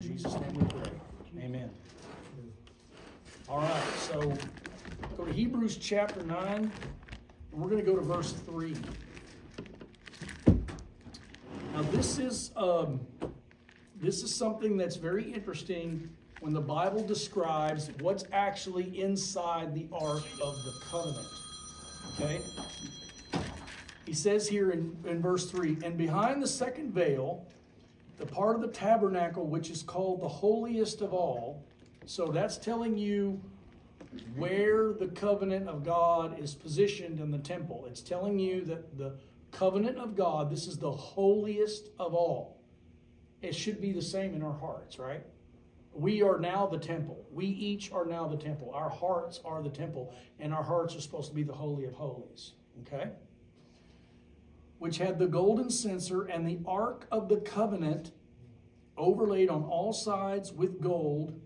In Jesus' name we pray. Amen. All right, so go to Hebrews chapter 9, and we're going to go to verse 3. Now, this is, um, this is something that's very interesting when the Bible describes what's actually inside the Ark of the Covenant. Okay? He says here in, in verse 3 And behind the second veil, the part of the tabernacle which is called the holiest of all. So that's telling you where the covenant of God is positioned in the temple. It's telling you that the covenant of God, this is the holiest of all. It should be the same in our hearts, right? We are now the temple. We each are now the temple. Our hearts are the temple, and our hearts are supposed to be the Holy of Holies. Okay? Which had the golden censer and the ark of the covenant overlaid on all sides with gold,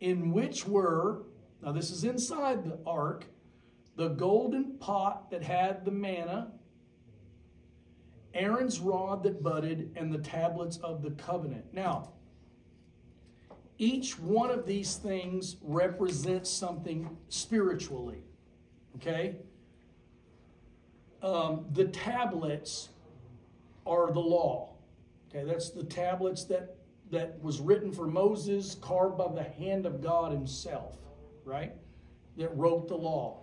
in which were, now this is inside the ark, the golden pot that had the manna, Aaron's rod that budded, and the tablets of the covenant. Now, each one of these things represents something spiritually. Okay? Um, the tablets are the law. Okay, that's the tablets that that was written for Moses, carved by the hand of God Himself, right? That wrote the law.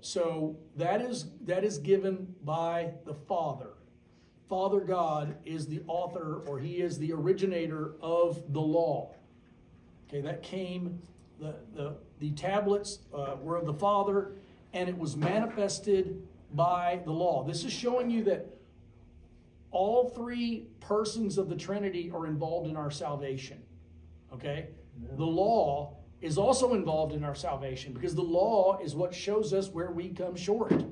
So that is that is given by the Father. Father God is the author or He is the originator of the law. Okay, that came, the, the, the tablets uh, were of the Father, and it was manifested by the law. This is showing you that all three persons of the Trinity are involved in our salvation. Okay? The law is also involved in our salvation because the law is what shows us where we come short.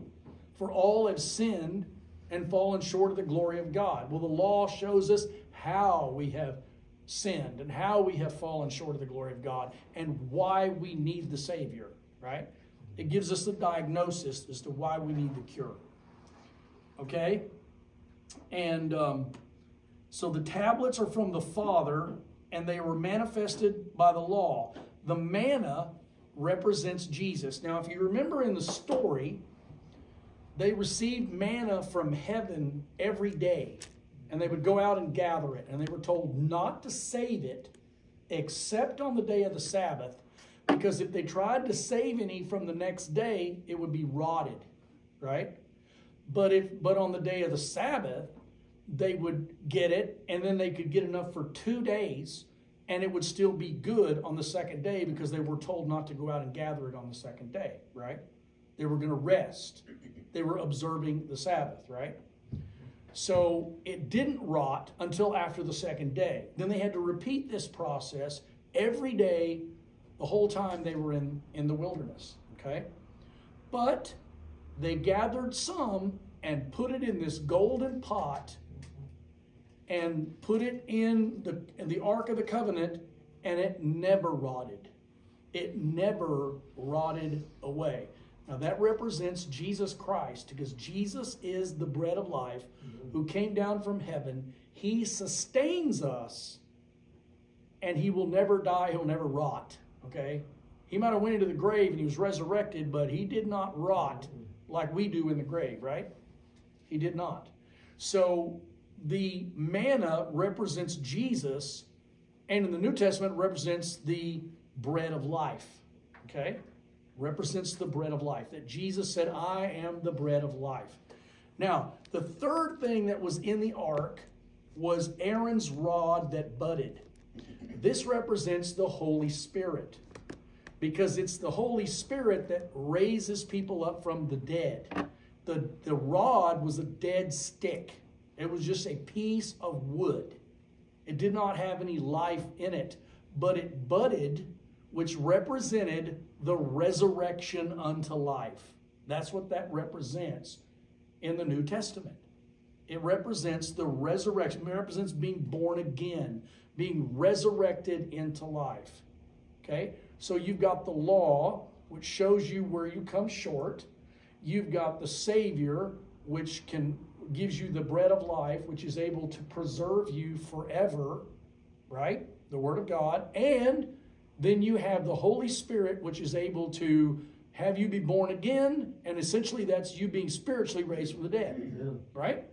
For all have sinned and fallen short of the glory of God. Well, the law shows us how we have sinned and how we have fallen short of the glory of God and why we need the Savior, right? It gives us the diagnosis as to why we need the cure. Okay? And um, so the tablets are from the Father and they were manifested by the law. The manna represents Jesus. Now, if you remember in the story, they received manna from heaven every day and they would go out and gather it. And they were told not to save it except on the day of the Sabbath, because if they tried to save any from the next day, it would be rotted, right? But if but on the day of the Sabbath, they would get it, and then they could get enough for two days, and it would still be good on the second day because they were told not to go out and gather it on the second day, right? They were going to rest. They were observing the Sabbath, right? So it didn't rot until after the second day. Then they had to repeat this process every day the whole time they were in, in the wilderness. Okay? But they gathered some and put it in this golden pot and put it in the, in the Ark of the Covenant, and it never rotted. It never rotted away. Now that represents Jesus Christ because Jesus is the bread of life who came down from heaven. He sustains us and he will never die, he'll never rot. Okay? He might have went into the grave and he was resurrected, but he did not rot like we do in the grave, right? He did not. So the manna represents Jesus, and in the New Testament represents the bread of life. Okay? represents the bread of life. That Jesus said, I am the bread of life. Now, the third thing that was in the ark was Aaron's rod that budded. This represents the Holy Spirit because it's the Holy Spirit that raises people up from the dead. The, the rod was a dead stick, it was just a piece of wood. It did not have any life in it, but it budded, which represented the resurrection unto life. That's what that represents in the New Testament. It represents the resurrection. It represents being born again, being resurrected into life. Okay? So you've got the law, which shows you where you come short. You've got the Savior, which can gives you the bread of life, which is able to preserve you forever, right? the Word of God, and then you have the Holy Spirit, which is able to have you be born again, and essentially that's you being spiritually raised from the dead. Yeah. Right?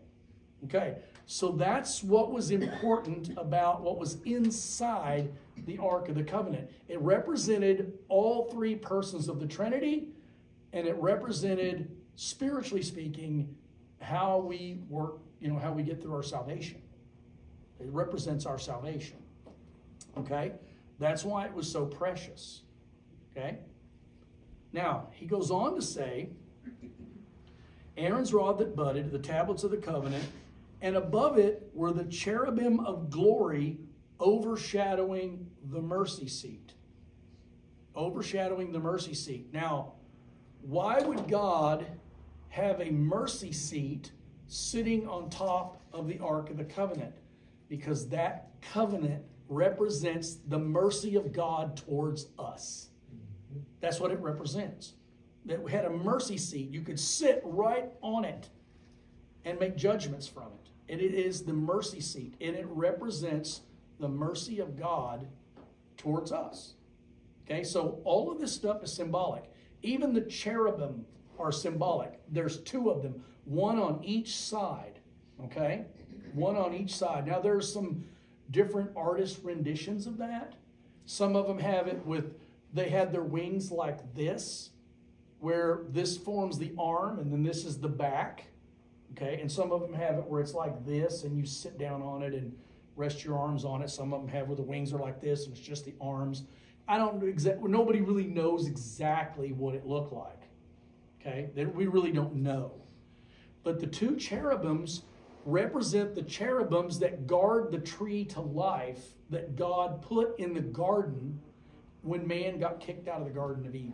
Okay. So that's what was important about what was inside the Ark of the Covenant. It represented all three persons of the Trinity, and it represented, spiritually speaking, how we work, you know, how we get through our salvation. It represents our salvation. Okay? That's why it was so precious. Okay? Now, he goes on to say Aaron's rod that budded, the tablets of the covenant, and above it were the cherubim of glory overshadowing the mercy seat. Overshadowing the mercy seat. Now, why would God have a mercy seat sitting on top of the Ark of the Covenant? Because that covenant represents the mercy of God towards us. That's what it represents. That we had a mercy seat. You could sit right on it and make judgments from it. And it is the mercy seat, and it represents the mercy of God towards us. Okay, so all of this stuff is symbolic. Even the cherubim are symbolic. There's two of them, one on each side. Okay, one on each side. Now there's some different artist renditions of that. Some of them have it with they had their wings like this, where this forms the arm and then this is the back. Okay, and some of them have it where it's like this and you sit down on it and rest your arms on it. Some of them have where the wings are like this and it's just the arms. I don't exactly, nobody really knows exactly what it looked like. Okay, we really don't know. But the two cherubims represent the cherubims that guard the tree to life that God put in the garden when man got kicked out of the Garden of Eden.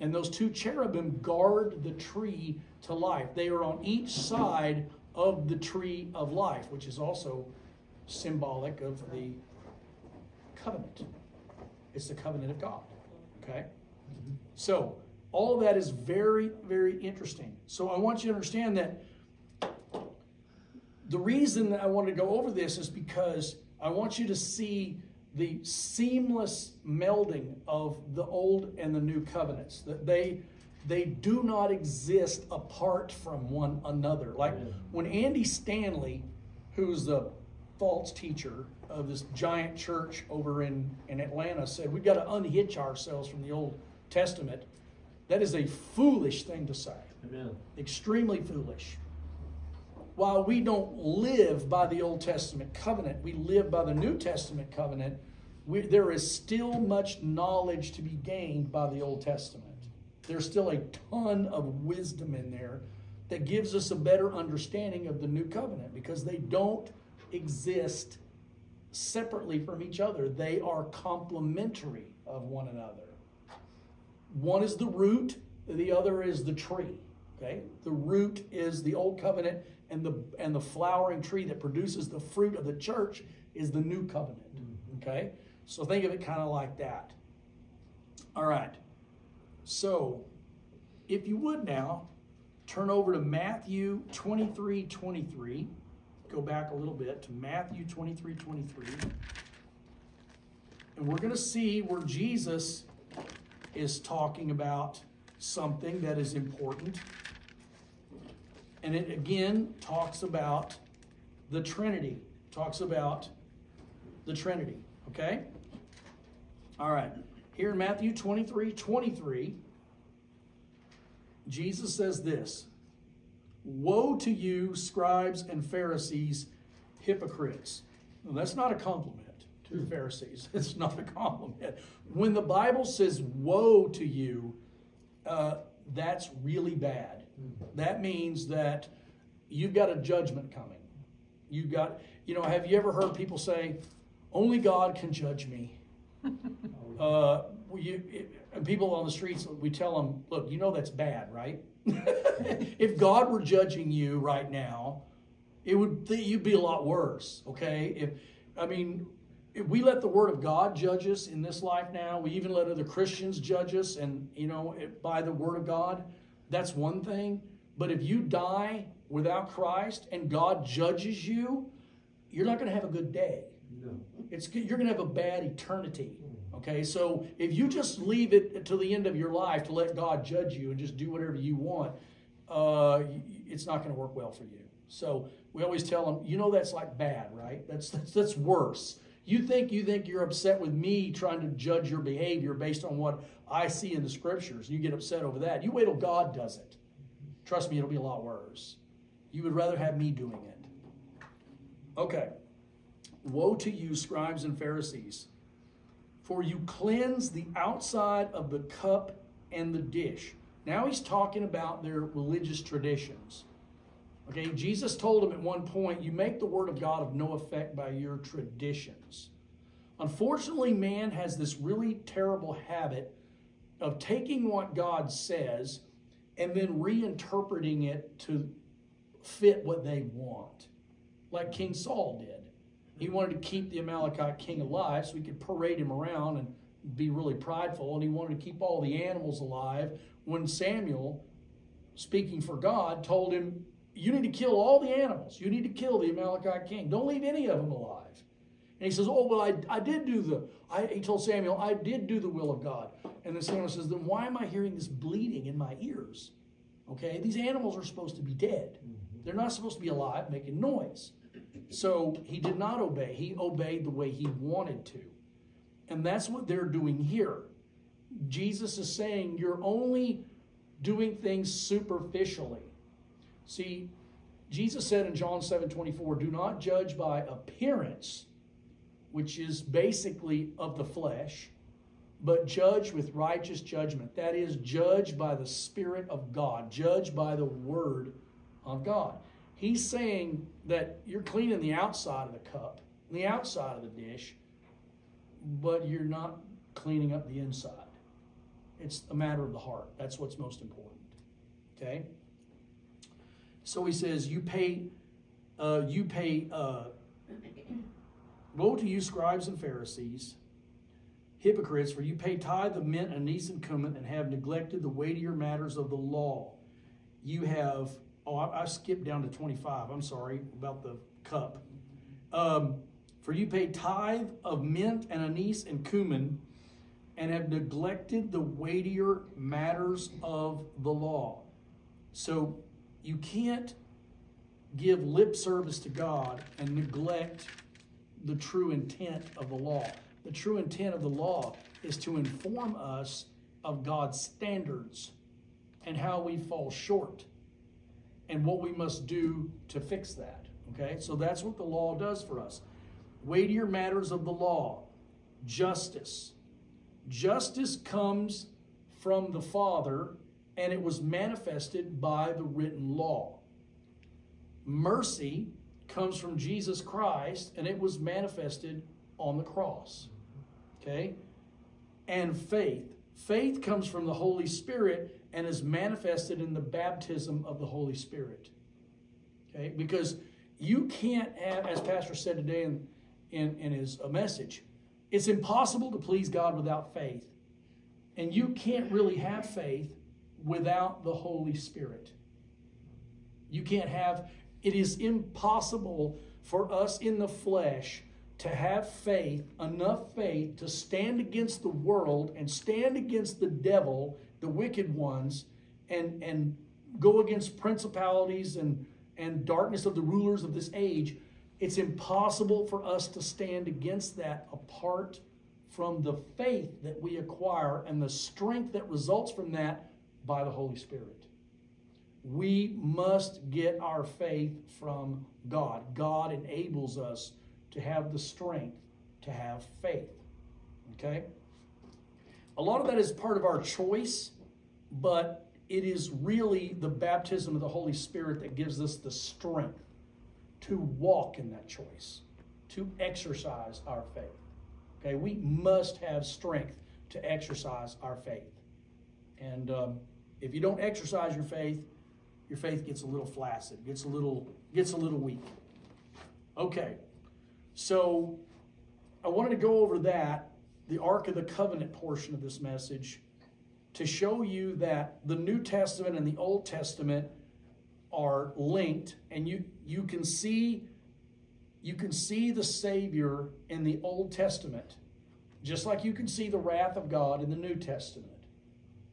And those two cherubim guard the tree to life. They are on each side of the tree of life, which is also symbolic of the covenant. It's the covenant of God. Okay? So, all of that is very, very interesting. So, I want you to understand that the reason that I want to go over this is because I want you to see the seamless melding of the old and the new covenants that they they do not exist apart from one another like when andy stanley who's the false teacher of this giant church over in, in atlanta said we've got to unhitch ourselves from the old testament that is a foolish thing to say Amen. extremely foolish while we don't live by the Old Testament covenant, we live by the New Testament covenant, we, there is still much knowledge to be gained by the Old Testament. There's still a ton of wisdom in there that gives us a better understanding of the new covenant because they don't exist separately from each other. They are complementary of one another. One is the root, the other is the tree. Okay? The root is the old covenant, and the and the flowering tree that produces the fruit of the church is the new covenant. Mm-hmm. Okay? So think of it kind of like that. All right. So if you would now turn over to Matthew 23 23. Go back a little bit to Matthew 23 23. And we're going to see where Jesus is talking about something that is important. And it again talks about the Trinity, talks about the Trinity. Okay? All right. Here in Matthew 23 23, Jesus says this Woe to you, scribes and Pharisees, hypocrites. That's not a compliment to the Pharisees. It's not a compliment. When the Bible says woe to you, uh, that's really bad. That means that you've got a judgment coming. You've got, you know, have you ever heard people say, only God can judge me? uh, you, and people on the streets, we tell them, look, you know that's bad, right? if God were judging you right now, it would you'd be a lot worse. Okay, if I mean, if we let the Word of God judge us in this life now, we even let other Christians judge us, and you know, by the Word of God, that's one thing. But if you die without Christ and God judges you, you're not going to have a good day. No. It's you're going to have a bad eternity. Okay, so if you just leave it until the end of your life to let God judge you and just do whatever you want, uh, it's not going to work well for you. So we always tell them, you know, that's like bad, right? That's that's, that's worse. You think you think you're upset with me trying to judge your behavior based on what I see in the scriptures. You get upset over that. You wait till God does it. Trust me, it'll be a lot worse. You would rather have me doing it. Okay. Woe to you, scribes and Pharisees, for you cleanse the outside of the cup and the dish. Now he's talking about their religious traditions. Okay, Jesus told them at one point, You make the word of God of no effect by your traditions. Unfortunately, man has this really terrible habit of taking what God says and then reinterpreting it to fit what they want, like King Saul did. He wanted to keep the Amalekite king alive so he could parade him around and be really prideful, and he wanted to keep all the animals alive. When Samuel, speaking for God, told him, You need to kill all the animals, you need to kill the Amalekite king, don't leave any of them alive. And he says, Oh, well, I, I did do the, I, he told Samuel, I did do the will of God. And then Samuel says, Then why am I hearing this bleeding in my ears? Okay, these animals are supposed to be dead. Mm-hmm. They're not supposed to be alive making noise. So he did not obey. He obeyed the way he wanted to. And that's what they're doing here. Jesus is saying you're only doing things superficially. See, Jesus said in John 7 24, do not judge by appearance, which is basically of the flesh, but judge with righteous judgment. That is, judge by the Spirit of God, judge by the Word of God. He's saying that you're cleaning the outside of the cup, the outside of the dish, but you're not cleaning up the inside. It's a matter of the heart. That's what's most important. Okay? So he says, you pay, uh, you pay, uh, woe to you, scribes and Pharisees, hypocrites, for you pay tithe of mint, and anise, and cumin, and have neglected the weightier matters of the law. You have Oh, I, I, skipped down to 25. I'm sorry about the cup. Um, for you pay tithe of mint and anise and cumin and have neglected the weightier matters of the law. So you can't give lip service to God and neglect the true intent of the law. The true intent of the law is to inform us of God's standards and how we fall short and what we must do to fix that. Okay, so that's what the law does for us. Weightier matters of the law, justice. Justice comes from the Father, and it was manifested by the written law. Mercy comes from Jesus Christ, and it was manifested on the cross. Okay? And faith. Faith comes from the Holy Spirit, and is manifested in the baptism of the Holy Spirit. Okay? Because you can't have, as Pastor said today in, in, in his uh, message, it's impossible to please God without faith. And you can't really have faith without the Holy Spirit. You can't have, it is impossible for us in the flesh to have faith, enough faith to stand against the world and stand against the devil the wicked ones and, and go against principalities and, and darkness of the rulers of this age, it's impossible for us to stand against that apart from the faith that we acquire and the strength that results from that by the Holy Spirit. We must get our faith from God. God enables us to have the strength to have faith. Okay? A lot of that is part of our choice, but it is really the baptism of the Holy Spirit that gives us the strength to walk in that choice, to exercise our faith. Okay, we must have strength to exercise our faith. And um, if you don't exercise your faith, your faith gets a little flaccid, gets a little gets a little weak. Okay, so I wanted to go over that the Ark of the Covenant portion of this message to show you that the New Testament and the Old Testament are linked, and you, you can see you can see the Savior in the Old Testament, just like you can see the wrath of God in the New Testament.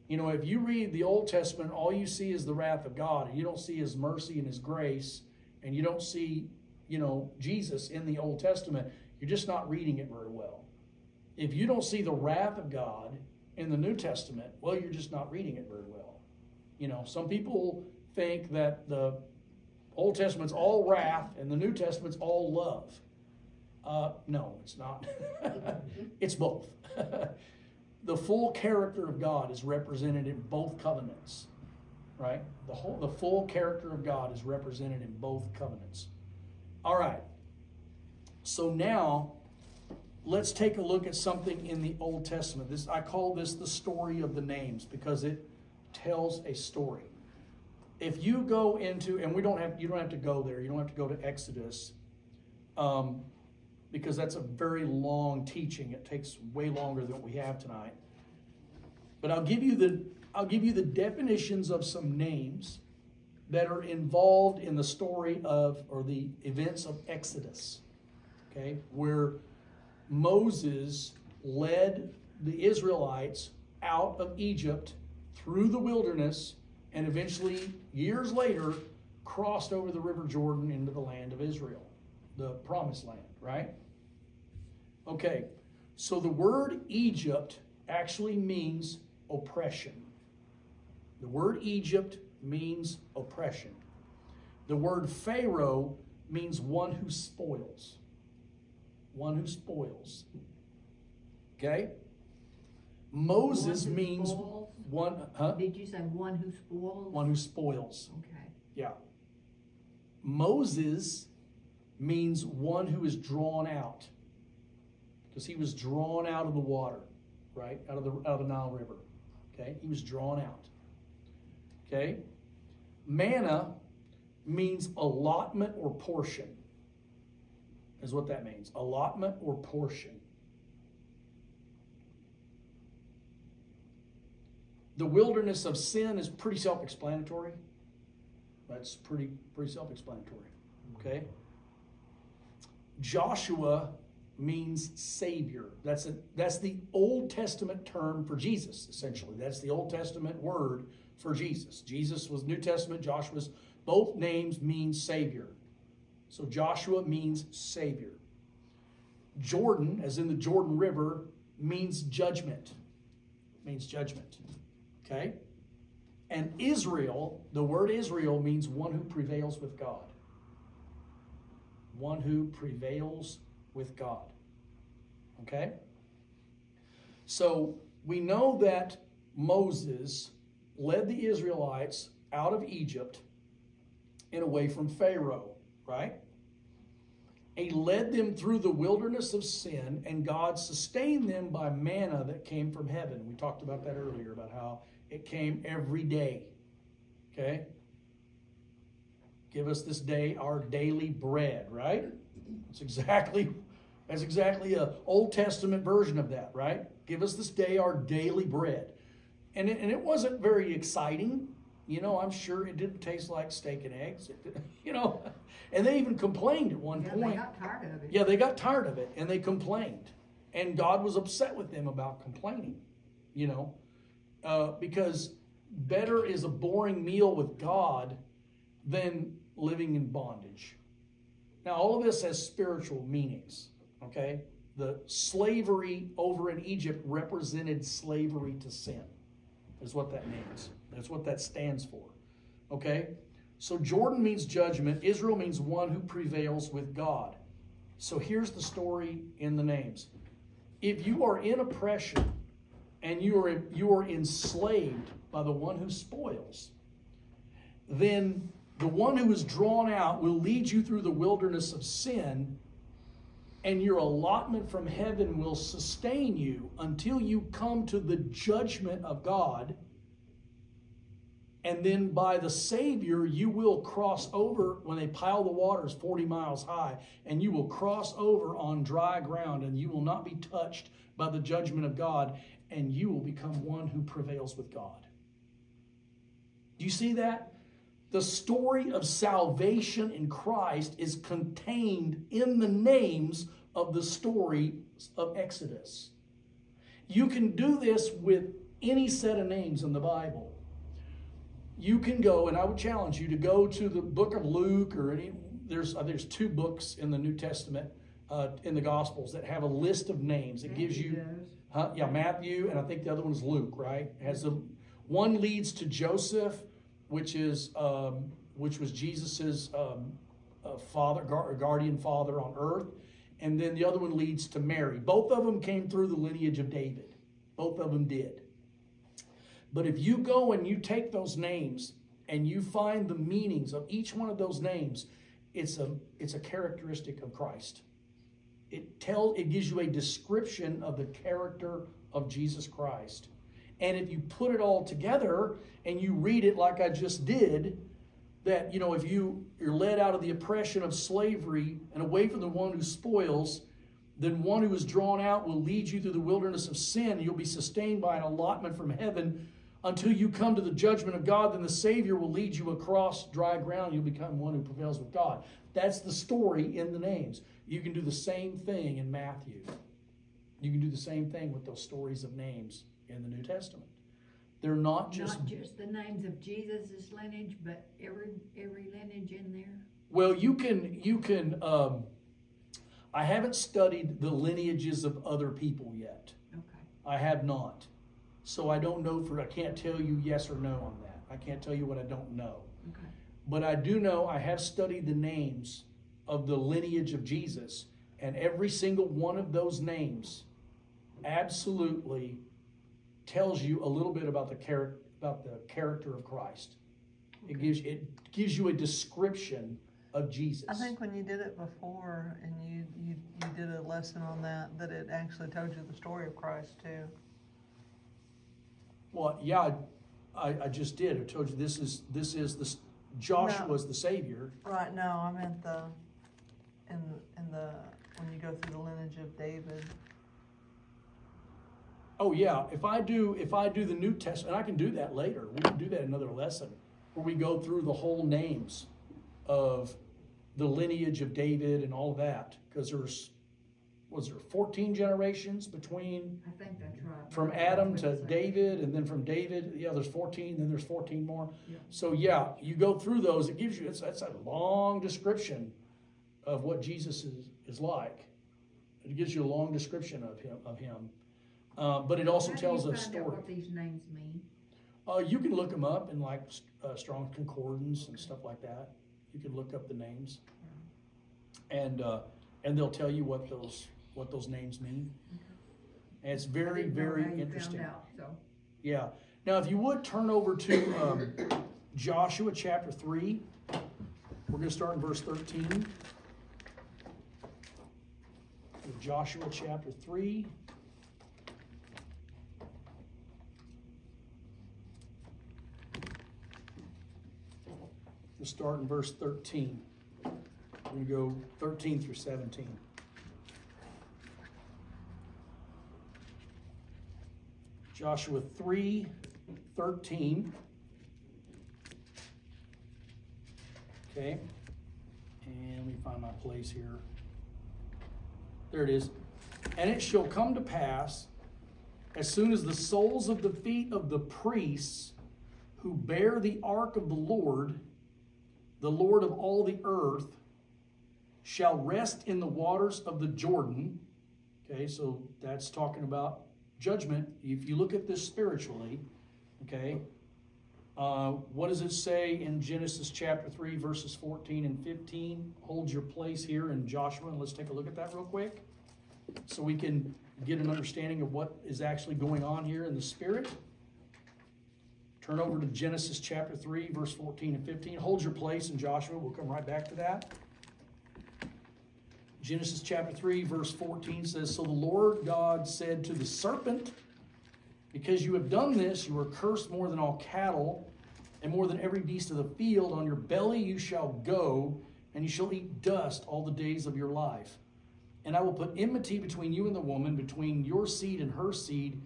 You know, if you read the Old Testament, all you see is the wrath of God, and you don't see His mercy and His grace, and you don't see, you know, Jesus in the Old Testament, you're just not reading it very well. If you don't see the wrath of God in the New Testament, well, you're just not reading it very well. You know, some people think that the Old Testament's all wrath and the New Testament's all love. Uh, no, it's not. it's both. the full character of God is represented in both covenants, right? The whole, the full character of God is represented in both covenants. All right. So now, let's take a look at something in the Old Testament. This I call this the story of the names because it tells a story. If you go into and we don't have you don't have to go there. You don't have to go to exodus um, because that's a very long teaching. It takes way longer than what we have tonight. But i'll give you the i'll give you the definitions of some names that are involved in the story of or the events of exodus okay? Where moses led the israelites out of egypt through the wilderness and eventually, years later, crossed over the River Jordan into the land of Israel, the promised land, right? Okay, so the word Egypt actually means oppression. The word Egypt means oppression. The word Pharaoh means one who spoils. One who spoils. Okay? Moses means spoils? one, huh? Did you say one who spoils? One who spoils. Okay. Yeah. Moses means one who is drawn out. Because he was drawn out of the water, right? Out of the out of the Nile River. Okay? He was drawn out. Okay? Manna means allotment or portion. Is what that means. Allotment or portion. the wilderness of sin is pretty self-explanatory. That's pretty pretty self-explanatory. Okay. Joshua means savior. That's a, that's the Old Testament term for Jesus. Essentially, that's the Old Testament word for Jesus. Jesus was New Testament. Joshua's both names mean savior. So Joshua means savior. Jordan, as in the Jordan River, means judgment. Means judgment. Okay? And Israel, the word Israel means one who prevails with God. One who prevails with God. Okay? So we know that Moses led the Israelites out of Egypt and away from Pharaoh, right? He led them through the wilderness of sin, and God sustained them by manna that came from heaven. We talked about that earlier, about how it came every day. Okay? Give us this day our daily bread, right? That's exactly that's exactly a Old Testament version of that, right? Give us this day our daily bread. And it, and it wasn't very exciting. You know, I'm sure it didn't taste like steak and eggs. you know, and they even complained at one yeah, point. They got tired of it. Yeah, they got tired of it and they complained. And God was upset with them about complaining, you know uh, because better is a boring meal with God than living in bondage. Now, all of this has spiritual meanings, okay? The slavery over in Egypt represented slavery to sin, is what that means. That's what that stands for, okay? So Jordan means judgment, Israel means one who prevails with God. So here's the story in the names. If you are in oppression, and you are, you are enslaved by the one who spoils, then the one who is drawn out will lead you through the wilderness of sin, and your allotment from heaven will sustain you until you come to the judgment of God. And then by the Savior, you will cross over when they pile the waters 40 miles high, and you will cross over on dry ground, and you will not be touched by the judgment of God and you will become one who prevails with God. Do you see that? the story of salvation in Christ is contained in the names of the story of Exodus. You can do this with any set of names in the Bible. You can go, and I would challenge you to go to the book of Luke or any. There's uh, there's two books in the New Testament uh, in the Gospels that have a list of names. It gives you, huh? Yeah, Matthew, and I think the other one is Luke. Right? Has a one leads to Joseph, which is um, which was Jesus's um, uh, father, guardian father on earth, and then the other one leads to Mary. Both of them came through the lineage of David. Both of them did. But if you go and you take those names and you find the meanings of each one of those names, it's a it's a characteristic of Christ. It tell it gives you a description of the character of Jesus Christ. And if you put it all together and you read it like I just did, that you know if you you're led out of the oppression of slavery and away from the one who spoils, then one who is drawn out will lead you through the wilderness of sin. You'll be sustained by an allotment from heaven until you come to the judgment of God, then the Savior will lead you across dry ground. You'll become one who prevails with God. That's the story in the names. You can do the same thing in Matthew. You can do the same thing with those stories of names in the New Testament. They're not just not just the names of Jesus' lineage, but every every lineage in there. Well, you can you can. Um, I haven't studied the lineages of other people yet. Okay. I have not. So I don't know for I can't tell you yes or no on that. I can't tell you what I don't know. Okay. But I do know I have studied the names of the lineage of Jesus, and every single one of those names absolutely tells you a little bit about the character about the character of Christ. Okay. It gives it gives you a description of Jesus. I think when you did it before and you, you you did a lesson on that, that it actually told you the story of Christ too. Well, yeah, I, I just did. I told you this is this is the Joshua's no. the savior. Right. No, I meant the in in the when you go through the lineage of David. Oh yeah, if I do if I do the New Testament, and I can do that later. We can do that another lesson where we go through the whole names of the lineage of David and all of that because there's was there 14 generations between I think that's right. from Adam to David and then from David yeah there's 14 then there's 14 more. Yeah. so yeah you go through those it gives you it's that's a long description of what Jesus is, is like. It gives you a long description of him of him. Uh, but it also How tells a story. what these names mean? Uh, you can look them up in like uh, strong concordance and stuff like that. You can look up the names. And uh, and they'll tell you what those what those names mean. And it's very, very interesting. Out, so. Yeah. Now, if you would turn over to um, Joshua chapter 3, we're going to start in verse 13. Joshua chapter 3. We'll start in verse 13. We're going to go 13 through 17. Joshua 3 13. Okay. And let me find my place here. There it is. And it shall come to pass, as soon as the soles of the feet of the priests who bear the ark of the Lord, the Lord of all the earth, shall rest in the waters of the Jordan. Okay, so that's talking about judgment, if you look at this spiritually, okay, uh, what does it say in Genesis chapter 3, verses 14 and 15? Hold your place here in Joshua, and let's take a look at that real quick so we can get an understanding of what is actually going on here in the spirit. Turn over to Genesis chapter 3, verse 14 and 15. Hold your place in Joshua. We'll come right back to that. Genesis chapter 3, verse 14 says, So the Lord God said to the serpent, Because you have done this, you are cursed more than all cattle, and more than every beast of the field. On your belly you shall go, and you shall eat dust all the days of your life. And I will put enmity between you and the woman, between your seed and her seed.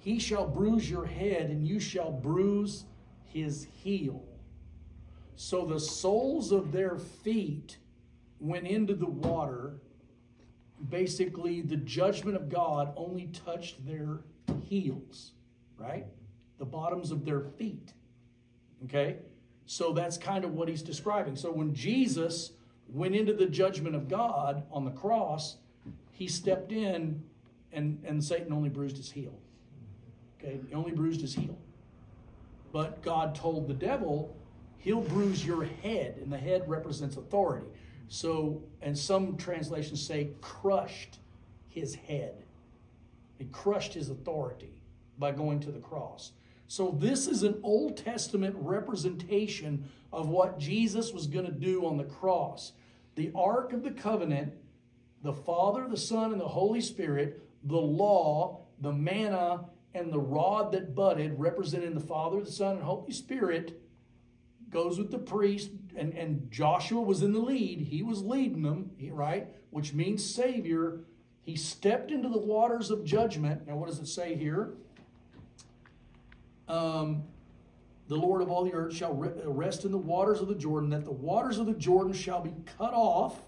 He shall bruise your head, and you shall bruise his heel. So the soles of their feet went into the water. Basically, the judgment of God only touched their heels, right? The bottoms of their feet. Okay? So that's kind of what he's describing. So when Jesus went into the judgment of God on the cross, he stepped in and, and Satan only bruised his heel. Okay? He only bruised his heel. But God told the devil, he'll bruise your head, and the head represents authority. So, and some translations say crushed his head. He crushed his authority by going to the cross. So, this is an Old Testament representation of what Jesus was going to do on the cross. The Ark of the Covenant, the Father, the Son, and the Holy Spirit, the law, the manna, and the rod that budded, representing the Father, the Son, and Holy Spirit, goes with the priest, and, and Joshua was in the lead. He was leading them, right? Which means Savior. He stepped into the waters of judgment. Now, what does it say here? Um, the Lord of all the earth shall rest in the waters of the Jordan, that the waters of the Jordan shall be cut off,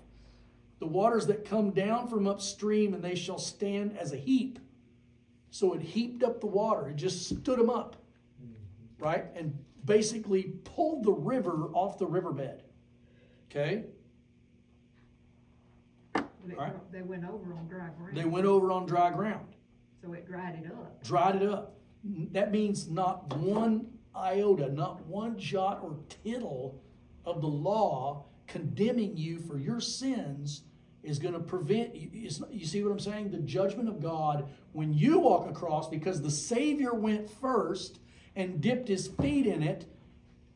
the waters that come down from upstream, and they shall stand as a heap. So it heaped up the water, it just stood them up, right? And basically pulled the river off the riverbed. Okay? They, right. they went over on dry ground. They went over on dry ground. So it dried it up. Dried it up. That means not one iota, not one jot or tittle of the law condemning you for your sins is going to prevent you. You see what I'm saying? The judgment of God when you walk across, because the Savior went first and dipped his feet in it,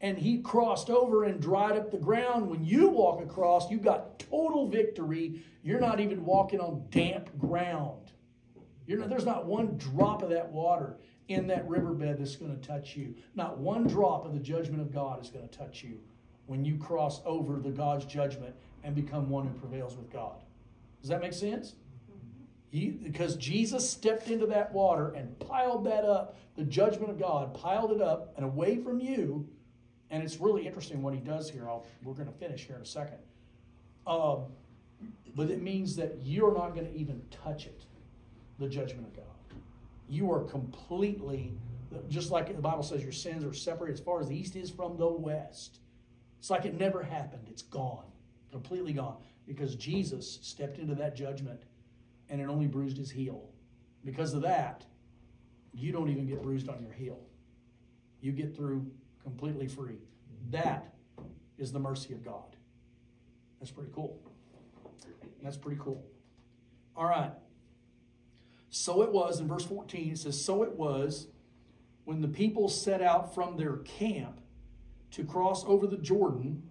and he crossed over and dried up the ground. When you walk across, you got total victory. You're not even walking on damp ground. Not, there's not one drop of that water in that riverbed that's going to touch you. Not one drop of the judgment of God is going to touch you when you cross over the God's judgment and become one who prevails with God. Does that make sense? He, because Jesus stepped into that water and piled that up, the judgment of God, piled it up and away from you. And it's really interesting what he does here. I'll, we're going to finish here in a second. Um, but it means that you're not going to even touch it, the judgment of God. You are completely, just like the Bible says, your sins are separated as far as the east is from the west. It's like it never happened. It's gone, completely gone, because Jesus stepped into that judgment and it only bruised his heel. Because of that, you don't even get bruised on your heel. You get through completely free. That is the mercy of God. That's pretty cool. That's pretty cool. All right. So it was, in verse 14, it says, So it was when the people set out from their camp to cross over the Jordan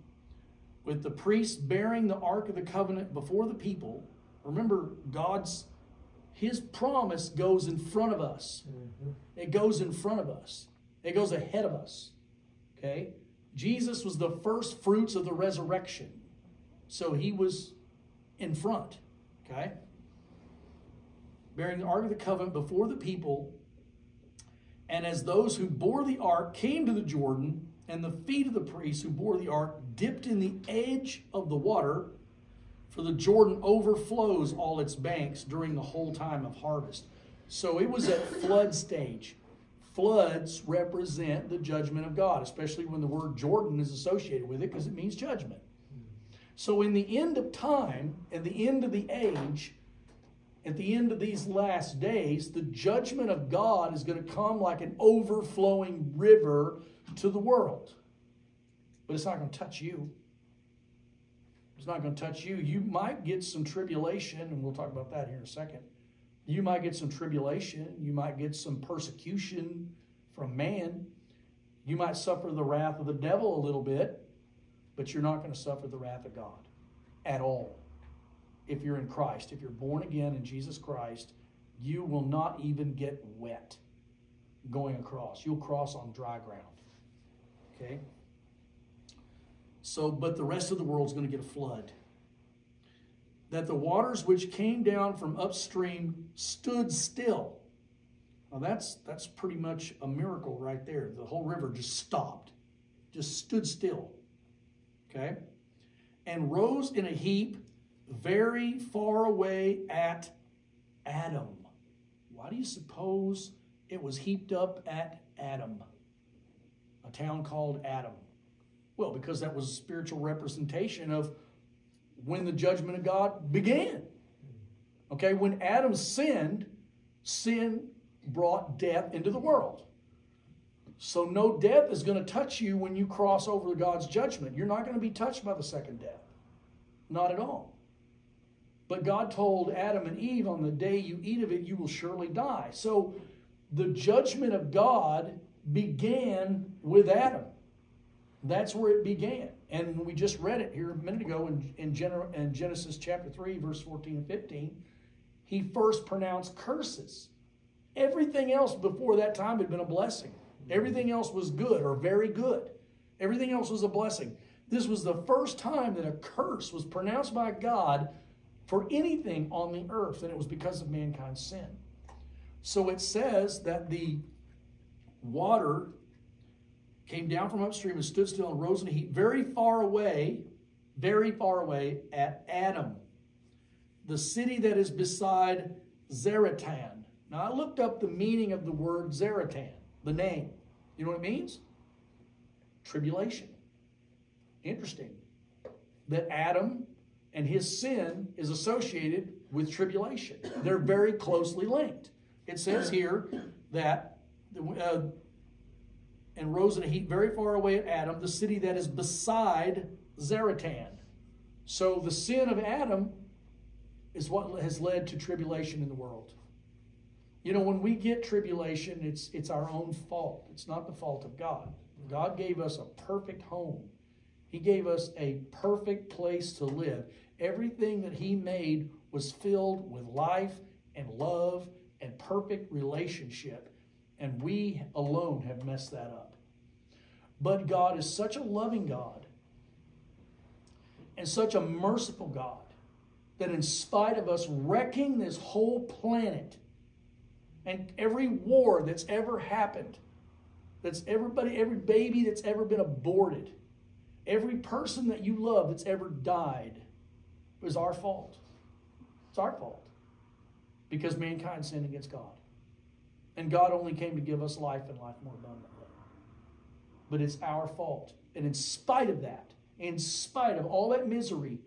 with the priests bearing the Ark of the Covenant before the people. Remember, God's, His promise goes in front of us. Mm-hmm. It goes in front of us, it goes ahead of us. Okay? Jesus was the first fruits of the resurrection. So He was in front. Okay? Bearing the Ark of the Covenant before the people. And as those who bore the ark came to the Jordan, and the feet of the priests who bore the ark dipped in the edge of the water, for the Jordan overflows all its banks during the whole time of harvest. So it was at flood stage. Floods represent the judgment of God, especially when the word Jordan is associated with it because it means judgment. So, in the end of time, at the end of the age, at the end of these last days, the judgment of God is going to come like an overflowing river to the world. But it's not going to touch you. It's not going to touch you. You might get some tribulation, and we'll talk about that here in a second. You might get some tribulation. You might get some persecution from man. You might suffer the wrath of the devil a little bit, but you're not going to suffer the wrath of God at all. If you're in Christ, if you're born again in Jesus Christ, you will not even get wet going across. You'll cross on dry ground. Okay? So, but the rest of the world's going to get a flood. That the waters which came down from upstream stood still. Now that's that's pretty much a miracle right there. The whole river just stopped, just stood still. Okay? And rose in a heap very far away at Adam. Why do you suppose it was heaped up at Adam? A town called Adam. Well, because that was a spiritual representation of when the judgment of God began. Okay, when Adam sinned, sin brought death into the world. So no death is going to touch you when you cross over the God's judgment. You're not going to be touched by the second death. Not at all. But God told Adam and Eve, on the day you eat of it, you will surely die. So the judgment of God began with Adam. That's where it began. And we just read it here a minute ago in, in, in Genesis chapter 3, verse 14 and 15. He first pronounced curses. Everything else before that time had been a blessing. Everything else was good or very good. Everything else was a blessing. This was the first time that a curse was pronounced by God for anything on the earth, and it was because of mankind's sin. So it says that the water came down from upstream and stood still and rose in a heap very far away, very far away at Adam, the city that is beside Zaretan. Now I looked up the meaning of the word Zaretan, the name. You know what it means? Tribulation. Interesting. That Adam and his sin is associated with tribulation. They're very closely linked. It says here that uh, and rose in a heap very far away at Adam, the city that is beside Zaretan. So the sin of Adam is what has led to tribulation in the world. You know, when we get tribulation, it's it's our own fault. It's not the fault of God. God gave us a perfect home. He gave us a perfect place to live. Everything that he made was filled with life and love and perfect relationship. And we alone have messed that up. But God is such a loving God and such a merciful God that in spite of us wrecking this whole planet and every war that's ever happened, that's everybody, every baby that's ever been aborted, every person that you love that's ever died, was our fault. It's our fault because mankind sinned against God. And God only came to give us life and life more abundantly. But it's our fault. And in spite of that, in spite of all that misery,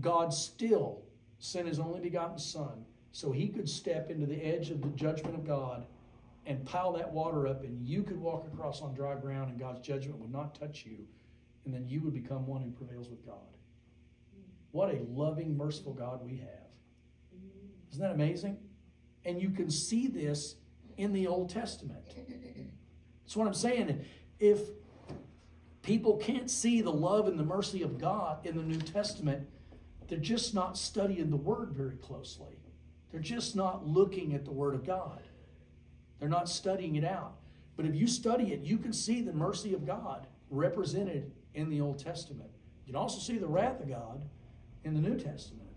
God still sent his only begotten Son so he could step into the edge of the judgment of God and pile that water up, and you could walk across on dry ground, and God's judgment would not touch you, and then you would become one who prevails with God. What a loving, merciful God we have. Isn't that amazing? And you can see this in the Old Testament. That's what I'm saying. If people can't see the love and the mercy of God in the New Testament, they're just not studying the Word very closely. They're just not looking at the Word of God. They're not studying it out. But if you study it, you can see the mercy of God represented in the Old Testament. You can also see the wrath of God in the New Testament.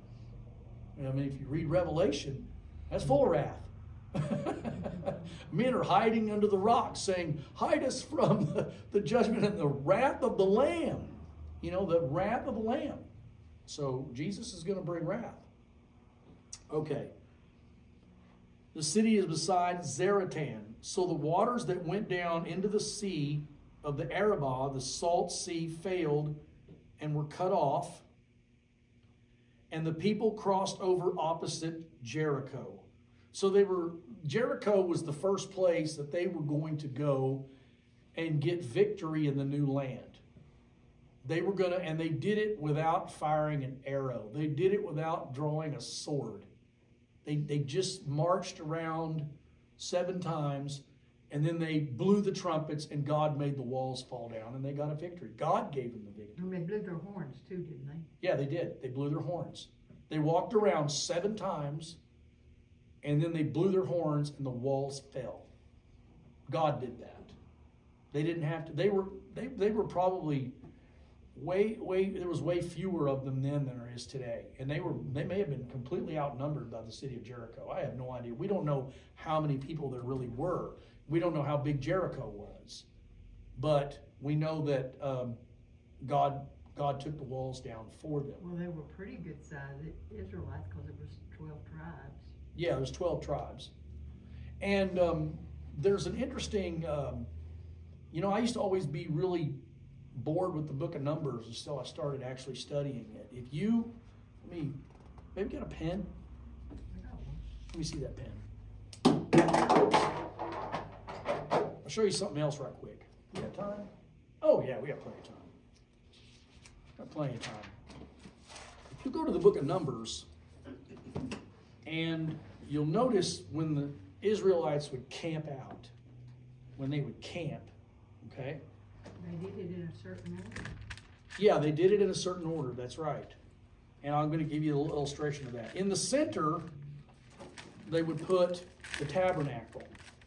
I mean, if you read Revelation, that's full of wrath. Men are hiding under the rocks, saying, Hide us from the, judgment and the wrath of the Lamb. You know, the wrath of the Lamb. So Jesus is going to bring wrath. Okay. The city is beside Zaretan. So the waters that went down into the sea of the Arabah, the salt sea, failed and were cut off. And the people crossed over opposite Jericho. So they were Jericho was the first place that they were going to go and get victory in the new land. They were going to, and they did it without firing an arrow. They did it without drawing a sword. They, they just marched around seven times and then they blew the trumpets and God made the walls fall down and they got a victory. God gave them the victory. And they blew their horns too, didn't they? Yeah, they did. They blew their horns. They walked around seven times and then they blew their horns and the walls fell. God did that. They didn't have to. They were they, they were probably way way there was way fewer of them then than there is today. And they were they may have been completely outnumbered by the city of Jericho. I have no idea. We don't know how many people there really were. We don't know how big Jericho was. But we know that um, God God took the walls down for them. Well, they were pretty good sized Israelites, cause it was twelve tribes. Yeah, there's 12 tribes. And um, there's an interesting, um, you know, I used to always be really bored with the book of Numbers until I started actually studying it. If you, let me, maybe get a pen. Let me see that pen. I'll show you something else right quick. We got time? Oh, yeah, we got plenty of time. Got plenty of time. If you go to the book of Numbers, and you'll notice when the Israelites would camp out, when they would camp, okay? They did it in a certain order. Yeah, they did it in a certain order, that's right. And I'm going to give you a little illustration of that. In the center, they would put the tabernacle,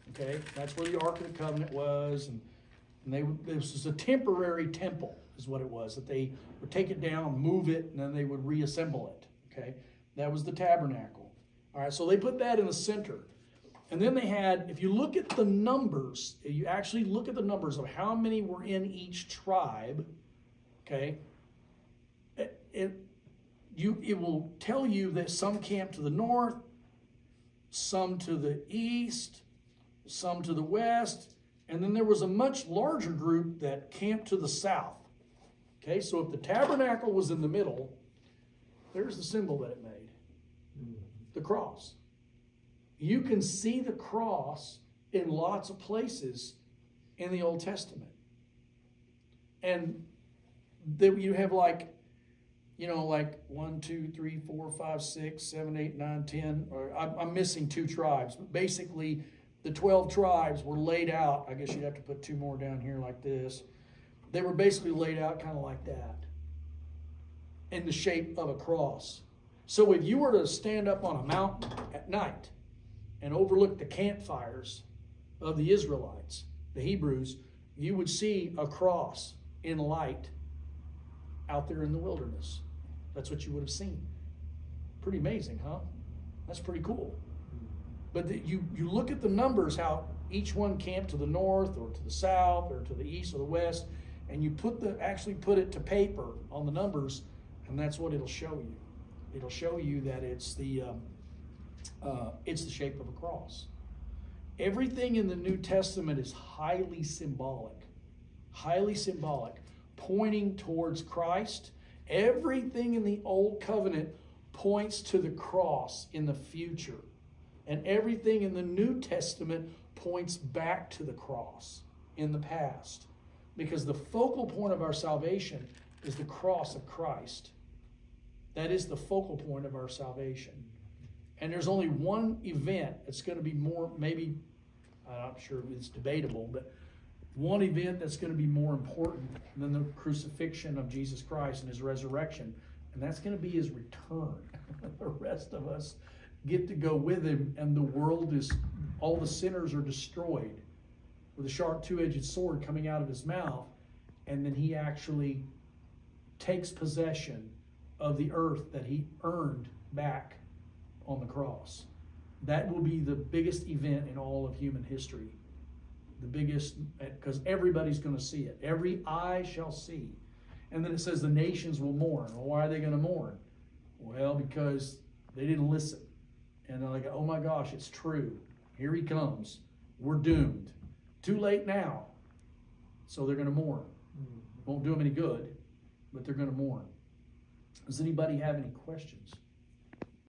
okay? That's where the Ark of the Covenant was. And, and they this was a temporary temple, is what it was, that they would take it down, move it, and then they would reassemble it, okay? That was the tabernacle. All right, so they put that in the center. And then they had, if you look at the numbers, you actually look at the numbers of how many were in each tribe, okay? It, it, you, it will tell you that some camp to the north, some to the east, some to the west, and then there was a much larger group that camped to the south. Okay, so if the tabernacle was in the middle, there's the symbol that it made the cross. You can see the cross in lots of places in the Old Testament. And then you have like, you know, like one, two, three, four, five, six, seven, eight, nine, ten. Or I'm, I'm missing two tribes, but basically, the 12 tribes were laid out. I guess you'd have to put two more down here like this. They were basically laid out kind of like that in the shape of a cross. So if you were to stand up on a mountain at night and overlook the campfires of the Israelites, the Hebrews, you would see a cross in light out there in the wilderness. That's what you would have seen. Pretty amazing, huh? That's pretty cool. But the, you, you look at the numbers, how each one camped to the north or to the south or to the east or the west, and you put the actually put it to paper on the numbers, and that's what it'll show you. It'll show you that it's the um, uh, it's the shape of a cross. Everything in the New Testament is highly symbolic, highly symbolic, pointing towards Christ. Everything in the Old Covenant points to the cross in the future. And everything in the New Testament points back to the cross in the past. Because the focal point of our salvation is the cross of Christ. That is the focal point of our salvation. And there's only one event that's going to be more, maybe, I'm not sure it's debatable, but one event that's going to be more important than the crucifixion of Jesus Christ and his resurrection, and that's going to be his return. the rest of us get to go with him, and the world is, all the sinners are destroyed with a sharp two edged sword coming out of his mouth, and then he actually takes possession of the earth that he earned back on the cross. That will be the biggest event in all of human history. The biggest, because everybody's going to see it. Every eye shall see. And then it says the nations will mourn. Well, why are they going to mourn? Well, because they didn't listen. And they're like, oh my gosh, it's true. Here he comes. We're doomed. Too late now. So they're going to mourn. Mm-hmm. Won't do them any good, but they're going to mourn. Does anybody have any questions?